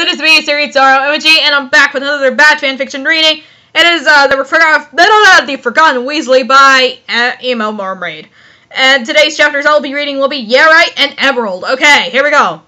it is me, SearingSorrow Imigie, and I'm back with another bad fanfiction reading. It is uh, the, Forgotten, the Forgotten Weasley by uh, Emo Mermaid. And today's chapters I'll be reading will be Yarite and Emerald. Okay, here we go.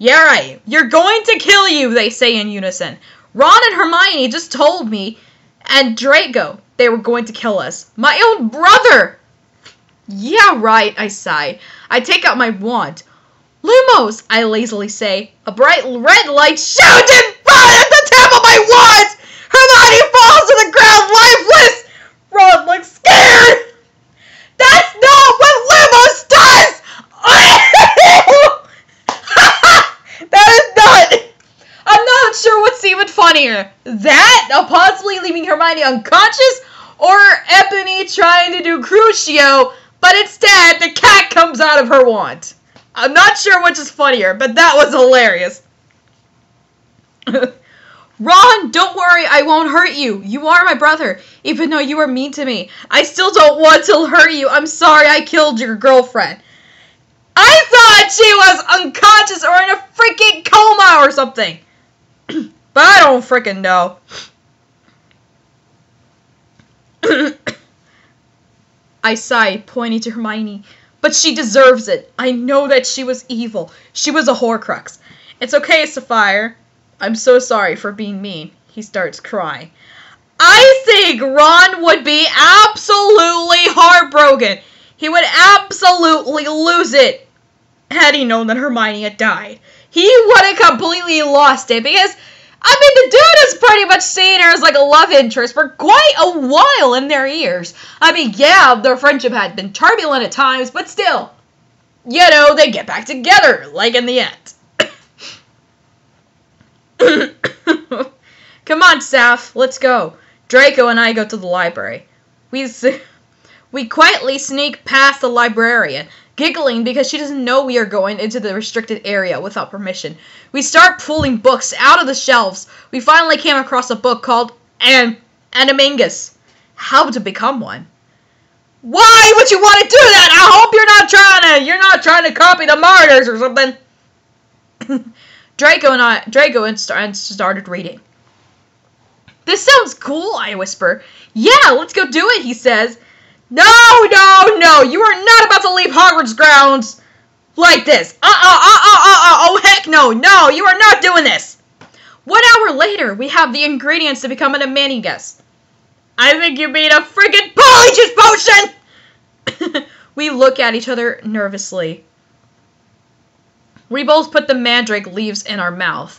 Yarite, you're going to kill you, they say in unison. Ron and Hermione just told me, and Draco, they were going to kill us. My own brother! Yeah, right, I sigh. I take out my wand. Lumos, I lazily say. A bright red light shoots in front at the tip of my wand! Hermione falls to the ground lifeless! Ron looks scared! That's not what Lumos does! that is not... I'm not sure what's even funnier. That, possibly leaving Hermione unconscious, or Ebony trying to do Crucio, but instead the cat comes out of her wand. I'm not sure which is funnier, but that was hilarious. Ron, don't worry, I won't hurt you. You are my brother, even though you were mean to me. I still don't want to hurt you. I'm sorry I killed your girlfriend. I thought she was unconscious or in a freaking coma or something. but I don't freaking know. I sighed, pointing to Hermione. But she deserves it. I know that she was evil. She was a Horcrux. It's okay, Sapphire. I'm so sorry for being mean. He starts crying. I think Ron would be absolutely heartbroken. He would absolutely lose it had he known that Hermione had died. He would have completely lost it because I mean, the dude has pretty much seen her as like a love interest for quite a while in their years. I mean, yeah, their friendship had been turbulent at times, but still, you know, they get back together, like in the end. Come on, Saf, let's go. Draco and I go to the library. We, we quietly sneak past the librarian, giggling because she doesn't know we are going into the restricted area without permission. We start pulling books out of the shelves. We finally came across a book called An Animagus. How to become one. Why would you want to do that? I hope you're not trying to you're not trying to copy the Marauders or something. Draco and I Draco and started reading. This sounds cool, I whisper. Yeah, let's go do it, he says. No, no, no! You are not about to leave Hogwarts grounds like this. Uh-uh, uh-uh, uh-uh, oh heck no, no, you are not doing this! One hour later, we have the ingredients to become an Animagus. I think you made a friggin' Polyjuice potion! we look at each other nervously. We both put the mandrake leaves in our mouth,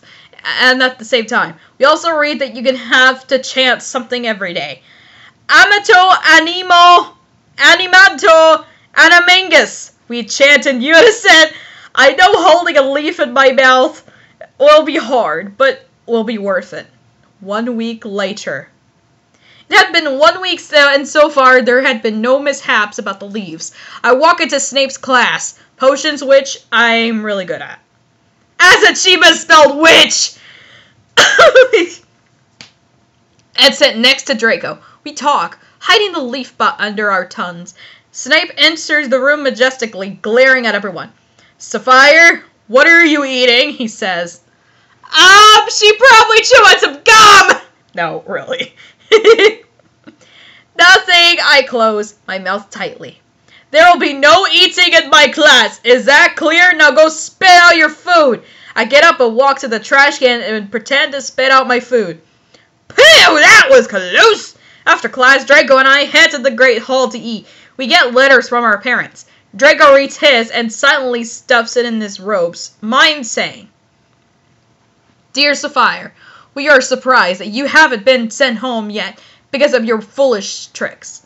and at the same time. We also read that you can have to chant something every day. Amato animo Animanto Animangus! We chant in unison. I know holding a leaf in my mouth will be hard, but will be worth it. One week later. It had been one week so, and so far there had been no mishaps about the leaves. I walk into Snape's class, potions which I'm really good at. As a she misspelled witch! and sit next to Draco. We talk hiding the leaf butt under our tongues. Snape enters the room majestically, glaring at everyone. Sapphire, what are you eating? He says. Um, she probably chewing some gum! No, really. Nothing, I close my mouth tightly. There will be no eating in my class. Is that clear? Now go spit out your food. I get up and walk to the trash can and pretend to spit out my food. Pew, that was close. After class, Draco and I head to the Great Hall to eat. We get letters from our parents. Draco reads his and silently stuffs it in his robes, mine saying, Dear Sapphire, we are surprised that you haven't been sent home yet because of your foolish tricks.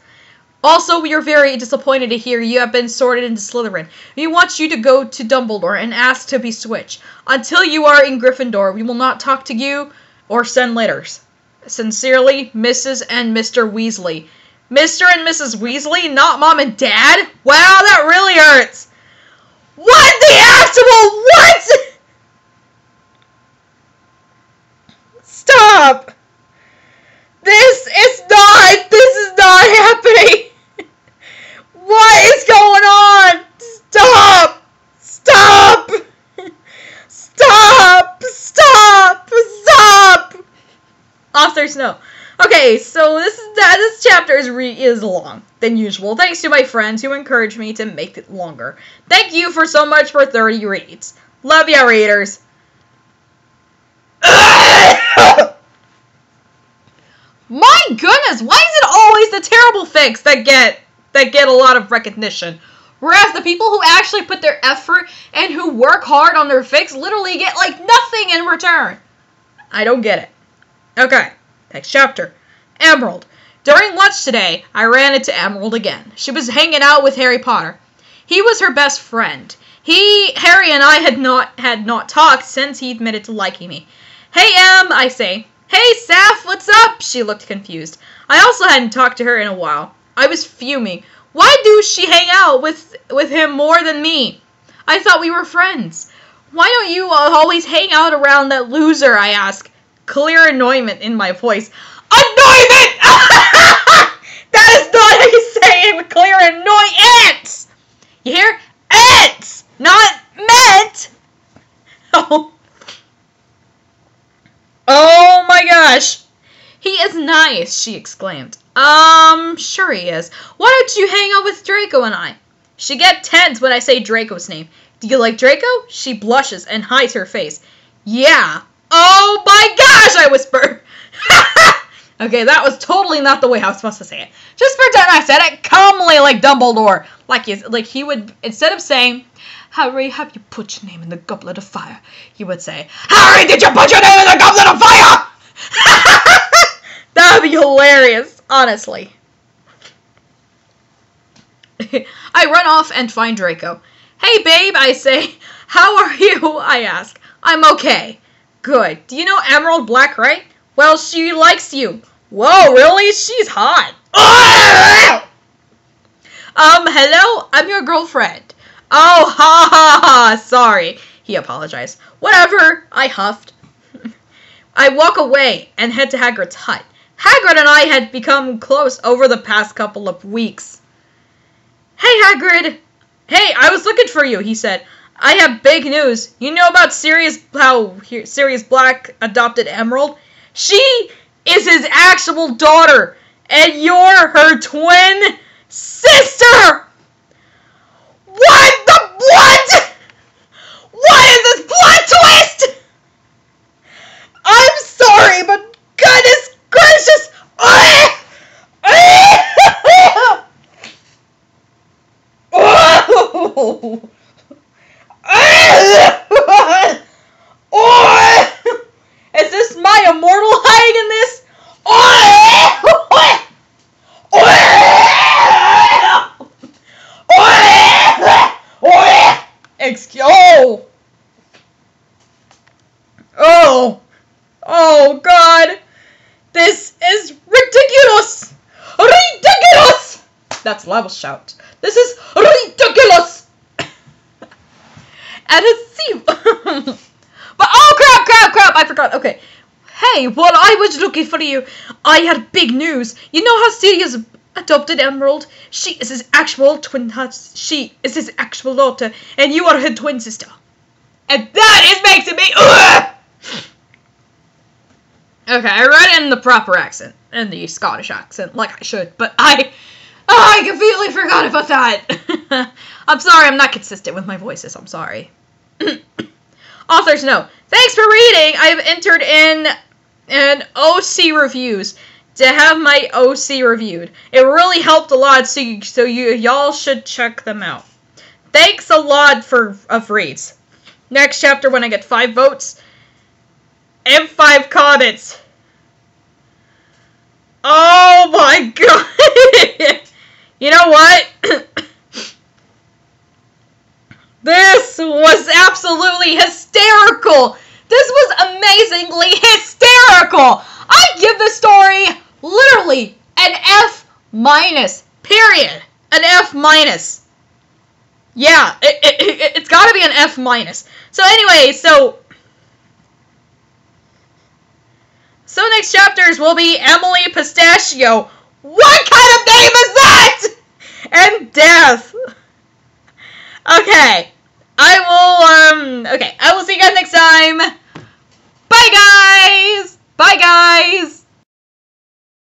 Also, we are very disappointed to hear you have been sorted into Slytherin. We want you to go to Dumbledore and ask to be switched. Until you are in Gryffindor, we will not talk to you or send letters. Sincerely, Mrs. and Mr. Weasley. Mr. and Mrs. Weasley, not mom and dad? Wow, that really hurts. What the actual what? Stop. This is not, this is not happening. What is going on? Stop. Stop. Stop. Stop. Author Snow. Okay, so this is that this chapter is re, is long than usual. Thanks to my friends who encouraged me to make it longer. Thank you for so much for 30 reads. Love ya, readers. My goodness, why is it always the terrible fics that get that get a lot of recognition? Whereas the people who actually put their effort and who work hard on their fix literally get like nothing in return. I don't get it. Okay, next chapter. Emerald. During lunch today, I ran into Emerald again. She was hanging out with Harry Potter. He was her best friend. He, Harry, and I had not had not talked since he admitted to liking me. Hey, Em, I say. Hey, Saf, what's up? She looked confused. I also hadn't talked to her in a while. I was fuming. Why do she hang out with with him more than me? I thought we were friends. Why don't you always hang out around that loser? I ask, clear annoyment in my voice. Annoyment! that is not how you say it clear annoyance. You hear? Ants, not meant. Oh. Oh my gosh. He is nice, she exclaimed. Um, sure he is. Why don't you hang out with Draco and I? She gets tense when I say Draco's name. Do you like Draco? She blushes and hides her face. Yeah. Oh my gosh, I whisper. okay, that was totally not the way I was supposed to say it. Just pretend I said it calmly like Dumbledore. Like he, like he would, instead of saying, Harry, have you put your name in the goblet of fire? He would say, Harry, did you put your name in the goblet of fire? that would be hilarious, honestly. I run off and find Draco. Hey, babe, I say. How are you? I ask. I'm okay. Good. Do you know Emerald Black, right? Well, she likes you. Whoa, really? She's hot. um, hello? I'm your girlfriend. Oh, ha ha ha! Sorry. He apologized. Whatever, I huffed. I walk away and head to Hagrid's hut. Hagrid and I had become close over the past couple of weeks. Hey, Hagrid! Hey, I was looking for you, he said. I have big news. You know about Sirius, how Sirius Black adopted Emerald? She is his actual daughter, and you're her twin sister! What the what? What is this plot twist? I'm sorry, but goodness gracious! Is oh this my immortal hiding in this? Excuse. Oh. Oh. Oh God. This is ridiculous. Ridiculous. That's level shout. This is ridiculous. and it seems. but oh crap, crap, crap! I forgot. Okay. Hey, while I was looking for you, I had big news. You know how Sirius adopted Emerald? She is his actual twin. She is his actual daughter, and you are her twin sister. And that is making me. Okay, I read in the proper accent, in the Scottish accent, like I should, but I. Oh, I completely forgot about that. I'm sorry, I'm not consistent with my voices. I'm sorry. Authors no. Thanks for reading. I have entered in an OC reviews to have my OC reviewed. It really helped a lot, so you, so you y'all should check them out. Thanks a lot for of reads. Next chapter when I get five votes and five comments. Oh my god! you know what? this was absolutely hysterical! This was amazingly hysterical! I give the story Literally an F minus, period. An F minus. Yeah, it, it, it, it's gotta be an F minus. So anyway, so So next chapters will be Emily Pistachio. What kind of name is that? And death. Okay. I will, um, okay. I will see you guys next time. Bye, guys! Bye, guys!